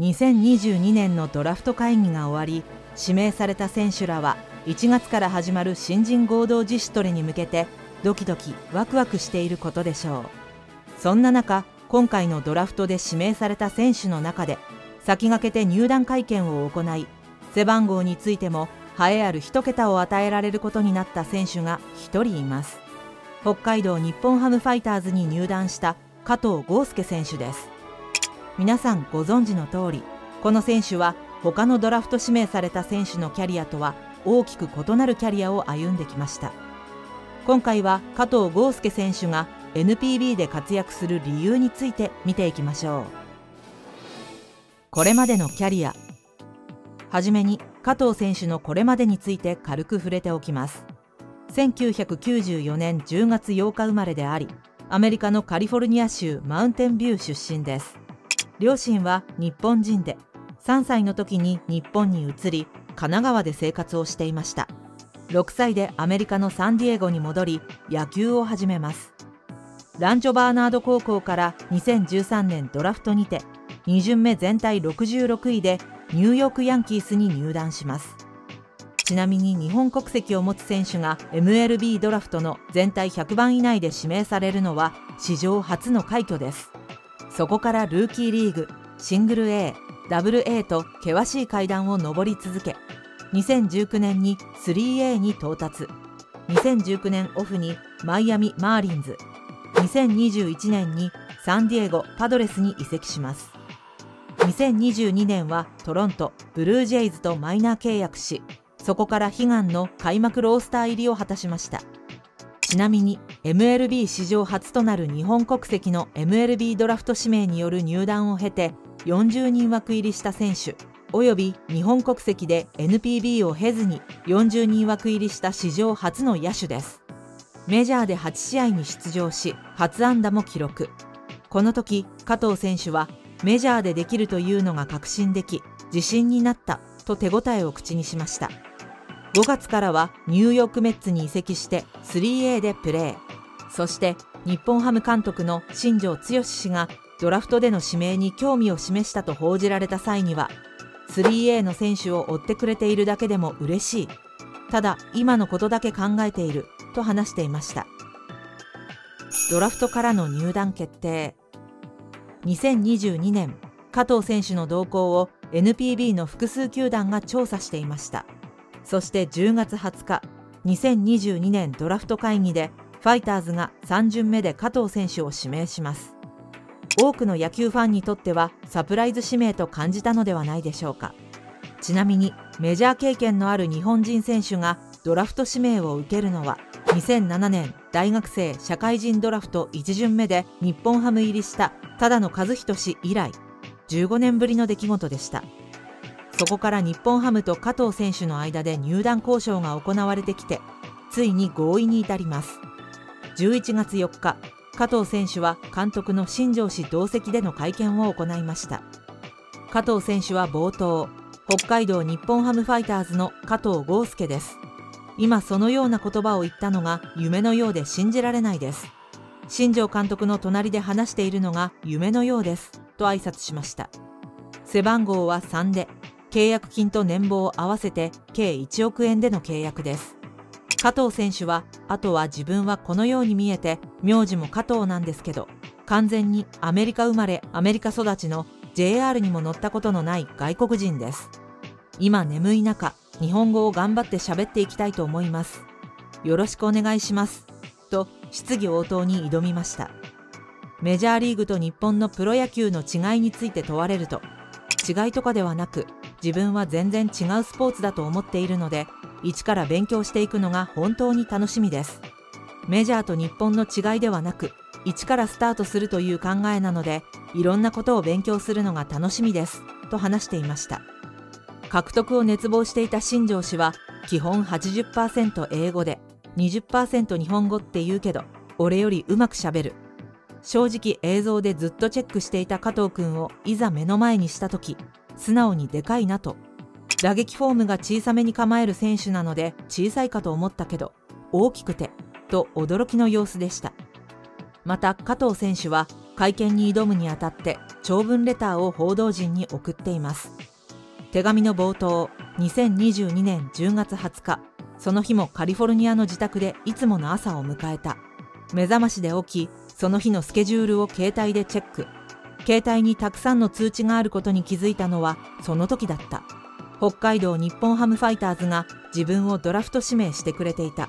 2022年のドラフト会議が終わり指名された選手らは1月から始まる新人合同自主トレに向けてドキドキワクワクしていることでしょう。そんな中今回のドラフトで指名された選手の中で先駆けて入団会見を行い背番号についても栄えある1桁を与えられることになった選手が1人います。北海道日本ハムファイターズに入団した加藤豪介選手です。皆さんご存知の通りこの選手は他のドラフト指名された選手のキャリアとは大きく異なるキャリアを歩んできました。今回は加藤豪介選手が NPB で活躍する理由について見ていきましょう。これまでのキャリア。はじめに加藤選手のこれまでについて軽く触れておきます。1994年10月8日生まれでありアメリカのカリフォルニア州マウンテンビュー出身です。両親は日本人で3歳の時に日本に移り神奈川で生活をしていました。6歳でアメリカのサンディエゴに戻り野球を始めます。ランチョバーナード高校から2013年ドラフトにて2巡目全体66位でニューヨークヤンキースに入団します。ちなみに日本国籍を持つ選手が MLB ドラフトの全体100番以内で指名されるのは史上初の快挙です。そこからルーキーリーグシングル A ダブル A と険しい階段を上り続け2019年に 3A に到達2019年オフにマイアミ・マーリンズ2021年にサンディエゴ・パドレスに移籍します。2022年はトロント・ブルージェイズとマイナー契約しそこから悲願の開幕ロースター入りを果たしました。ちなみに MLB 史上初となる日本国籍の MLB ドラフト指名による入団を経て40人枠入りした選手および日本国籍で NPB を経ずに40人枠入りした史上初の野手です。メジャーで8試合に出場し初安打も記録。この時加藤選手はメジャーでできるというのが確信でき自信になったと手応えを口にしました。5月からはニューヨークメッツに移籍して 3A でプレー。そして日本ハム監督の新庄剛志氏がドラフトでの指名に興味を示したと報じられた際には 3A の選手を追ってくれているだけでも嬉しい。ただ今のことだけ考えていると話していました。ドラフトからの入団決定。2022年加藤選手の動向を NPB の複数球団が調査していました。そして10月20日2022年ドラフト会議でファイターズが3巡目で加藤選手を指名します。多くの野球ファンにとってはサプライズ指名と感じたのではないでしょうか。ちなみにメジャー経験のある日本人選手がドラフト指名を受けるのは2007年大学生社会人ドラフト1巡目で日本ハム入りした只野和人氏以来15年ぶりの出来事でした。そこから日本ハムと加藤選手の間で入団交渉が行われてきてついに合意に至ります。11月4日加藤選手は監督の新庄氏同席での会見を行いました。加藤選手は冒頭北海道日本ハムファイターズの加藤豪介です。今そのような言葉を言ったのが夢のようで信じられないです。新庄監督の隣で話しているのが夢のようですと挨拶しました。背番号は3で契約金と年俸を合わせて計1億円での契約です。加藤選手はあとは自分はこのように見えて名字も加藤なんですけど完全にアメリカ生まれアメリカ育ちの JR にも乗ったことのない外国人です。今眠い中日本語を頑張って喋っていきたいと思います。よろしくお願いします。と質疑応答に挑みました。メジャーリーグと日本のプロ野球の違いについて問われると違いとかではなく自分は全然違うスポーツだと思っているので一から勉強していくのが本当に楽しみです。メジャーと日本の違いではなく一からスタートするという考えなのでいろんなことを勉強するのが楽しみですと話していました。獲得を熱望していた新庄氏は基本80%英語で20%日本語って言うけど俺よりうまくしゃべる。正直映像でずっとチェックしていた加藤君をいざ目の前にした時素直にでかいなと。打撃フォームが小さめに構える選手なので小さいかと思ったけど大きくてと驚きの様子でした。また加藤選手は会見に挑むにあたって長文レターを報道陣に送っています。手紙の冒頭2022年10月20日その日もカリフォルニアの自宅でいつもの朝を迎えた。目覚ましで起きその日のスケジュールを携帯でチェック。携帯にたくさんの通知があることに気づいたのはその時だった。北海道日本ハムファイターズが自分をドラフト指名してくれていた。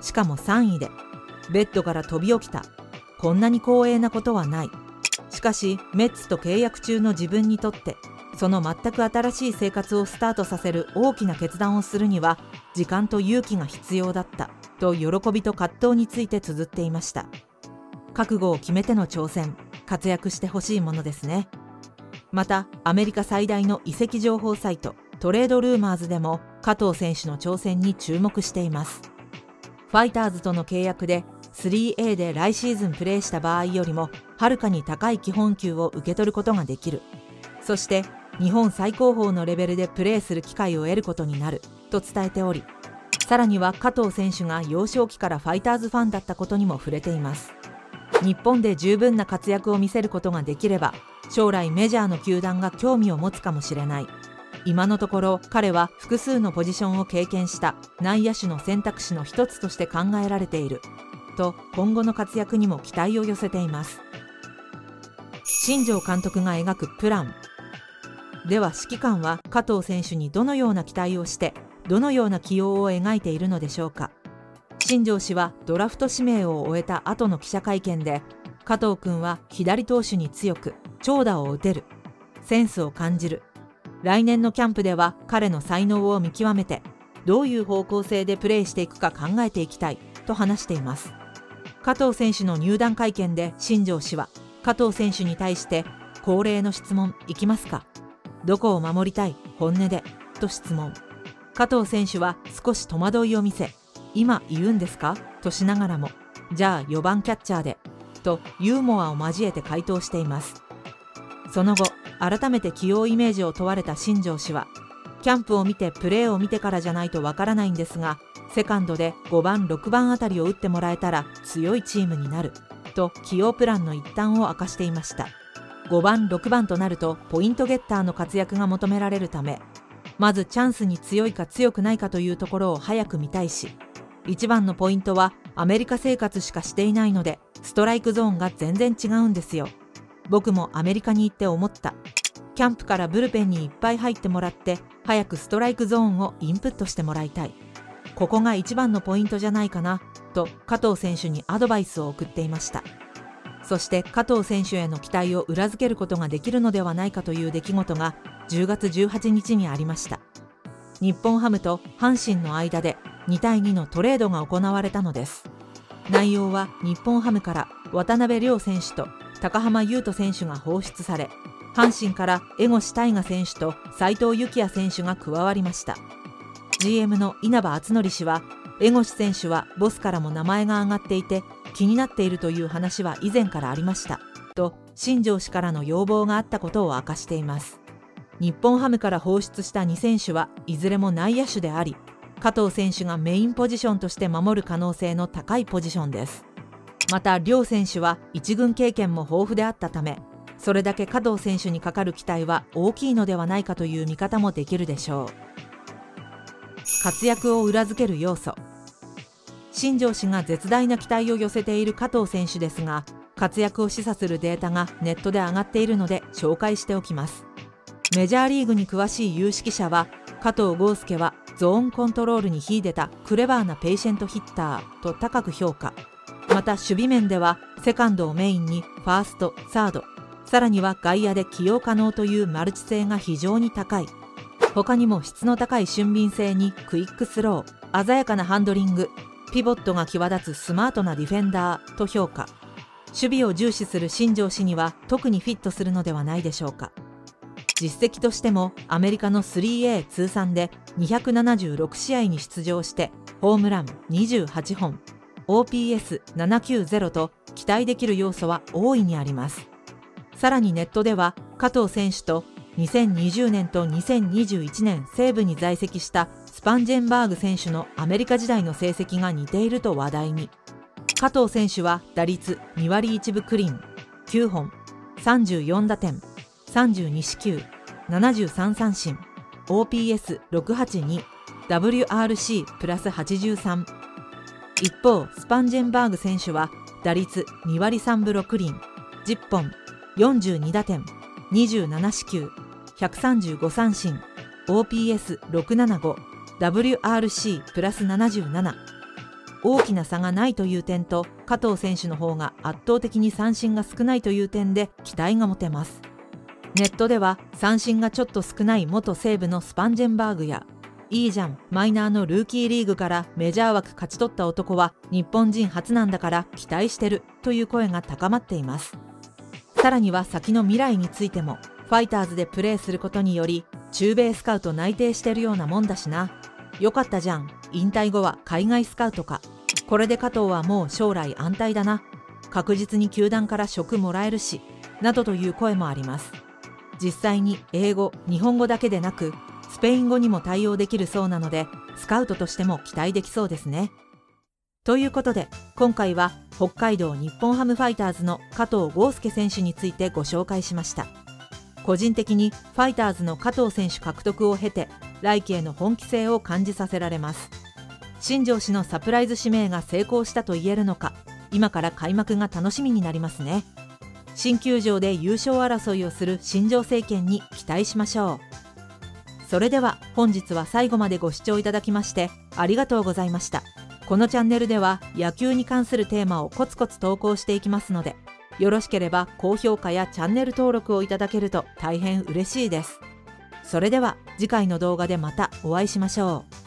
しかも3位で。ベッドから飛び起きた。こんなに光栄なことはない。しかしメッツと契約中の自分にとってその全く新しい生活をスタートさせる大きな決断をするには時間と勇気が必要だった。と喜びと葛藤について綴っていました。覚悟を決めての挑戦。活躍してほしいものですね。またアメリカ最大の移籍情報サイトトレードルーマーズでも加藤選手の挑戦に注目しています。ファイターズとの契約で 3A で来シーズンプレーした場合よりもはるかに高い基本給を受け取ることができる。そして日本最高峰のレベルでプレーする機会を得ることになる。と伝えておりさらには加藤選手が幼少期からファイターズファンだったことにも触れています。日本で十分な活躍を見せることができれば将来メジャーの球団が興味を持つかもしれない。今のところ彼は複数のポジションを経験した内野手の選択肢の一つとして考えられている。と今後の活躍にも期待を寄せています。新庄監督が描くプラン。では指揮官は加藤選手にどのような期待をしてどのような起用を描いているのでしょうか。新庄氏はドラフト指名を終えた後の記者会見で加藤君は左投手に強く長打を打てるセンスを感じる。来年のキャンプでは彼の才能を見極めてどういう方向性でプレーしていくか考えていきたいと話しています。加藤選手の入団会見で新庄氏は加藤選手に対して恒例の質問いきますか？どこを守りたい？本音でと質問。加藤選手は少し戸惑いを見せ今言うんですか？としながらもじゃあ4番キャッチャーでとユーモアを交えて回答しています。その後改めて起用イメージを問われた新庄氏はキャンプを見てプレーを見てからじゃないとわからないんですがセカンドで5番6番あたりを打ってもらえたら強いチームになると起用プランの一端を明かしていました。5番6番となるとポイントゲッターの活躍が求められるためまずチャンスに強いか強くないかというところを早く見たいし一番のポイントはアメリカ生活しかしていないのでストライクゾーンが全然違うんですよ。僕もアメリカに行って思った。キャンプからブルペンにいっぱい入ってもらって早くストライクゾーンをインプットしてもらいたい。ここが一番のポイントじゃないかなと加藤選手にアドバイスを送っていました。そして加藤選手への期待を裏付けることができるのではないかという出来事が10月18日にありました。日本ハムと阪神の間で2対2のトレードが行われたのです。内容は日本ハムから渡辺亮選手と高浜優斗選手が放出され阪神から江越大賀選手と斉藤幸也選手が加わりました。GM の稲葉篤紀氏は江越選手はボスからも名前が挙がっていて気になっているという話は以前からありました。と新庄氏からの要望があったことを明かしています。日本ハムから放出した2選手はいずれも内野手であり加藤選手がメインポジションとして守る可能性の高いポジションです。また両選手は1軍経験も豊富であったためそれだけ加藤選手にかかる期待は大きいのではないかという見方もできるでしょう。活躍を裏付ける要素。新庄氏が絶大な期待を寄せている加藤選手ですが活躍を示唆するデータがネットで上がっているので紹介しておきます。メジャーリーグに詳しい有識者は加藤豪将はゾーンコントロールに秀でたクレバーなペイシェントヒッターと高く評価。また守備面ではセカンドをメインにファーストサード。さらには外野で起用可能というマルチ性が非常に高い。他にも質の高い俊敏性にクイックスロー。鮮やかなハンドリング。ピボットが際立つスマートなディフェンダーと評価。守備を重視する新庄氏には特にフィットするのではないでしょうか。実績としてもアメリカの 3A 通算で276試合に出場してホームラン28本。OPS790 と期待できる要素は大いにあります。さらにネットでは加藤選手と2020年と2021年西部に在籍したスパンジェンバーグ選手のアメリカ時代の成績が似ていると話題に。加藤選手は打率2割1分クリーン9本34打点32四球。73三振 OPS682 WRC プラス83一方スパンジェンバーグ選手は打率2割3分6厘。10本42打点。27四球。135三振。OPS675 WRC プラス77大きな差がないという点と加藤選手の方が圧倒的に三振が少ないという点で期待が持てます。ネットでは三振がちょっと少ない元西武のスパンジェンバーグやいいじゃんマイナーのルーキーリーグからメジャー枠勝ち取った男は日本人初なんだから期待してるという声が高まっています。さらには先の未来についてもファイターズでプレーすることにより中米スカウト内定してるようなもんだしな。よかったじゃん。引退後は海外スカウトか。これで加藤はもう将来安泰だな。確実に球団から職もらえるし。などという声もあります。実際に英語日本語だけでなくスペイン語にも対応できるそうなのでスカウトとしても期待できそうですね。ということで今回は北海道日本ハムファイターズの加藤豪介選手についてご紹介しました。個人的にファイターズの加藤選手獲得を経て来季への本気性を感じさせられます。新庄氏のサプライズ指名が成功したと言えるのか今から開幕が楽しみになりますね。新球場で優勝争いをする新庄政権に期待しましょう。それでは本日は最後までご視聴いただきましてありがとうございました。このチャンネルでは野球に関するテーマをコツコツ投稿していきますのでよろしければ高評価やチャンネル登録をいただけると大変嬉しいです。それでは次回の動画でまたお会いしましょう。